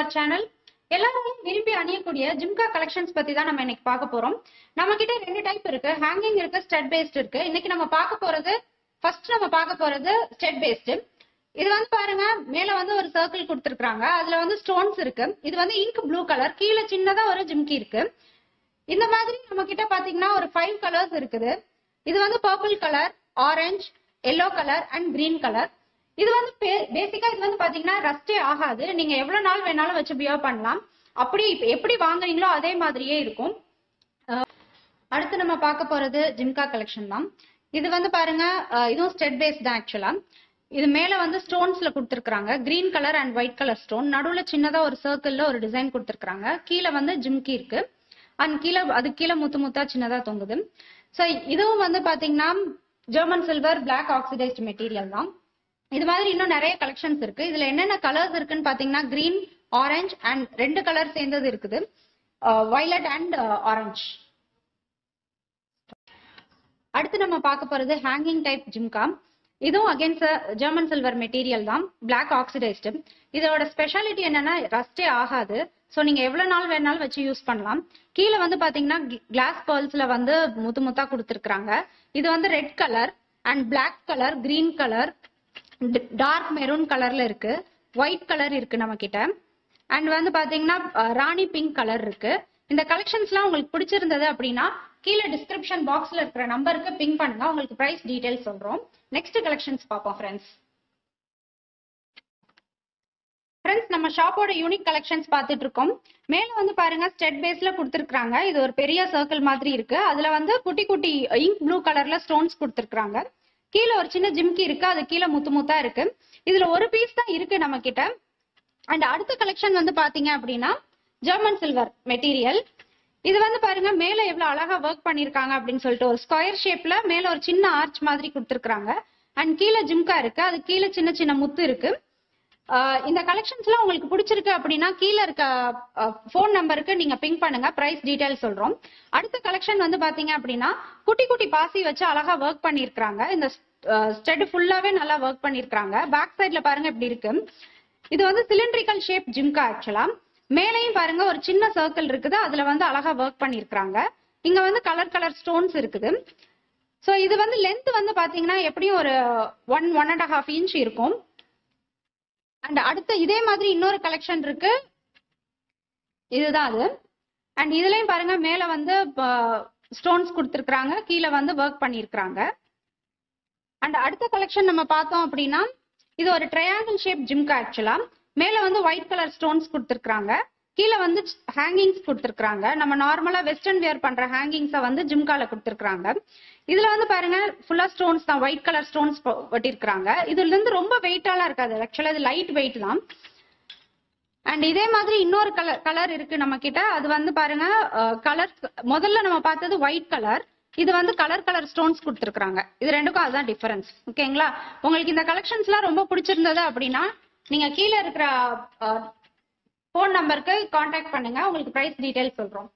Our channel எல்லாரும் விரும்பி அணியக்கூடிய ஜிம்கா கலெக்ஷன்ஸ் பத்தி தான் நம்ம இன்னைக்கு பார்க்க போறோம். நம்ம கிட்ட ரெண்டு டைப் இருக்கு. ஹேங்கிங் இருக்கு ஸ்டெட் பேஸ்ட் இருக்கு. இன்னைக்கு நம்ம பார்க்க போறது ஃபர்ஸ்ட் நம்ம பார்க்க போறது ஸ்டெட் பேஸ்ட் இது வந்து பாருங்க மேல வந்து ஒரு சர்க்கிள் கொடுத்துருக்காங்க அதுல வந்து ஸ்டோன்ஸ் இருக்கு. இது வந்து இங்க் ப்ளூ கலர் கீழே சின்னதா ஒரு ஜிம்கி இருக்கு. இந்த மாதிரி நம்ம கிட்ட பாத்தீங்கன்னா ஒரு ஃபைவ் கலர்ஸ் இருக்குது. இது வந்து purple colour orange yellow colour and green colour இது வந்து பேசிக்கா இது வந்து பாத்தீங்கன்னா ரஸ்டே ஆகாது. நீங்க எவ்வளவு நாள் வேணாலும் வச்சு பியர் பண்ணலாம். அப்படி எப்படி வாங்குறீங்களோ அதே மாதிரியே இருக்கும். அடுத்து நம்ம பார்க்க போறது ஜிம்கா கலெக்ஷன் தான். இது வந்து பாருங்க இதுவும் ஸ்டெட் பேஸ் தான் ஆக்சுவலா இது மேல வந்து ஸ்டோன்ஸ்ல கொடுத்துருக்காங்க green colour and white colour stone நடுவுல சின்னதா ஒரு சர்க்கிள்ல ஒரு டிசைன் கொடுத்துருக்காங்க கீழே வந்து ஜிம்கி இருக்கு. அண்ட் கீழே அது கீழே முத்து முத்தா சின்னதா தொங்குது. ஸோ இதுவும் வந்து பாத்தீங்கன்னா German silver black oxidised material தான். இது மாதிரி இன்னும் நிறைய கலெக்ஷன்ஸ் இருக்கு. இதுல என்னென்ன கலர்ஸ் இருக்குன்னு பாத்தீங்கன்னா கிரீன் ஆரஞ்சு அண்ட் ரெண்டு கலர் சேர்ந்தது இருக்குது. வயலட் அண்ட் ஆரஞ்சு அடுத்து நம்ம பார்க்க போறது ஹேங்கிங் டைப் ஜிம்கா இதுவும் அகேன்ஸ்ட் ஜெர்மன் சில்வர் மெட்டீரியல் தான். பிளாக் ஆக்சிடைஸ்டு இதோட ஸ்பெஷாலிட்டி என்னன்னா ரஸ்டே ஆகாது. ஸோ நீங்க எவ்வளவு நாள் வேணாலும் வச்சு யூஸ் பண்ணலாம். கீழே வந்து பாத்தீங்கன்னா கிளாஸ் பேர்ல்ஸ்ல வந்து முத்து முத்தா கொடுத்துருக்காங்க இது வந்து red colour and black colour green colour dark maroon கலர்ல இருக்கு. ஒயிட் கலர் இருக்கு நம்ம கிட்ட அண்ட் வந்து பாத்தீங்கன்னா ராணி பிங்க் கலர் இருக்கு. இந்த கலெக்ஷன்ஸ்லாம் உங்களுக்கு பிடிச்சிருந்தது அப்படின்னா கீழே டிஸ்கிரிப்ஷன் பாக்ஸ்ல இருக்கிற நம்பருக்கு பிங் பண்ணுங்க. உங்களுக்கு பிரைஸ் டீடைல்ஸ் சொல்றோம். நெக்ஸ்ட் கலெக்ஷன்ஸ் பார்ப்போம் ஃப்ரெண்ட்ஸ் ஃப்ரெண்ட்ஸ் நம்ம ஷாப்போட யூனிக் கலெக்ஷன்ஸ் பார்த்துட்டு இருக்கோம். மேல வந்து பாருங்க ஸ்டெட் பேஸ்ல கொடுத்துருக்காங்க இது ஒரு பெரிய சர்க்கிள் மாதிரி இருக்கு. அதுல வந்து குட்டி குட்டி இங்க் ப்ளூ கலர்ல ஸ்டோன்ஸ் கொடுத்துருக்காங்க கீழே ஒரு சின்ன ஜிம்கி இருக்கு அது கீழே முத்து முத்தா இருக்கு. இதுல ஒரு பீஸ் தான் இருக்கு நம்ம கிட்ட அண்ட் அடுத்த கலெக்ஷன் வந்து பாத்தீங்க அப்படின்னா ஜெர்மன் சில்வர் மெட்டீரியல் இது வந்து பாருங்க மேல எவ்வளவு அழகா ஒர்க் பண்ணிருக்காங்க அப்படின்னு சொல்லிட்டு ஒரு ஸ்கொயர் ஷேப்ல மேல ஒரு சின்ன ஆர்ச் மாதிரி கொடுத்துருக்காங்க அண்ட் கீழே ஜிம்கா இருக்கு அது கீழே சின்ன சின்ன முத்து இருக்கு. இந்த கலெக்ஷன்ஸ்லாம் உங்களுக்கு பிடிச்சிருக்கு அப்படின்னா கீழே இருக்க ஃபோன் நம்பருக்கு நீங்க பிங்க் பண்ணுங்க. பிரைஸ் டீடைல் சொல்றோம். அடுத்த கலெக்ஷன் வந்து பாத்தீங்க அப்படின்னா குட்டி குட்டி பாசி வச்சு அழகா ஒர்க் பண்ணிருக்காங்க இந்த ஸ்டெட் ஃபுல்லாவே நல்லா ஒர்க் பண்ணிருக்காங்க பேக் சைட்ல பாருங்க இப்படி இருக்கு. இது வந்து சிலிண்ட்ரிக்கல் ஷேப் ஜிம்கா ஆக்சுவலா மேலையும் பாருங்க ஒரு சின்ன சர்க்கிள் இருக்குது. அதுல வந்து அழகா ஒர்க் பண்ணிருக்காங்க இங்க வந்து கலர் கலர் ஸ்டோன்ஸ் இருக்குது. ஸோ இது வந்து லென்த் வந்து பாத்தீங்கன்னா எப்படியும் ஒரு one one and half inch இருக்கும். அண்ட் அடுத்த இதே மாதிரி இன்னொரு கலெக்ஷன் இருக்கு. இதுதான் அது. அண்ட் இதுலயும் பாருங்க மேல வந்து ஸ்டோன்ஸ் கொடுத்துருக்காங்க கீழே வந்து ஒர்க் பண்ணியிருக்கிறாங்க. அண்ட் அடுத்த கலெக்ஷன் நம்ம பார்த்தோம் அப்படின்னா இது ஒரு ட்ரையாங்கிள் ஷேப் ஜிம்கா ஆக்சுவலா மேல வந்து ஒயிட் கலர் ஸ்டோன்ஸ் கொடுத்துருக்காங்க கீழே வந்து ஹேங்கிங்ஸ் கொடுத்துருக்காங்க நம்ம நார்மலா வெஸ்டர்ன் வியர் பண்ற ஹேங்கிங்ஸை வந்து ஜிம்கால கொடுத்துருக்காங்க இதுல வந்து பாருங்க ஃபுல்லா ஸ்டோன்ஸ் தான் ஒயிட் கலர் ஸ்டோன்ஸ் ஒட்டிருக்காங்க இதுல இருந்து ரொம்ப வெயிட்டாலாம் இருக்காது. ஆக்சுவலா இது லைட் வெயிட் தான். அண்ட் இதே மாதிரி இன்னொரு கலர் கலர் இருக்கு நம்ம கிட்ட அது வந்து பாருங்க கலர் முதல்ல நம்ம பார்த்தது ஒயிட் கலர் இது வந்து கலர் கலர் ஸ்டோன்ஸ் கொடுத்துருக்காங்க இது ரெண்டுக்கும் அதுதான் டிஃபரன்ஸ் ஓகேங்களா உங்களுக்கு இந்த கலெக்ஷன்ஸ்லாம் ரொம்ப பிடிச்சிருந்தது அப்படின்னா நீங்க கீழே இருக்கிற ஃபோன் நம்பருக்கு காண்டாக்ட் பண்ணுங்க. உங்களுக்கு ப்ரைஸ் டீடைல் சொல்றோம்.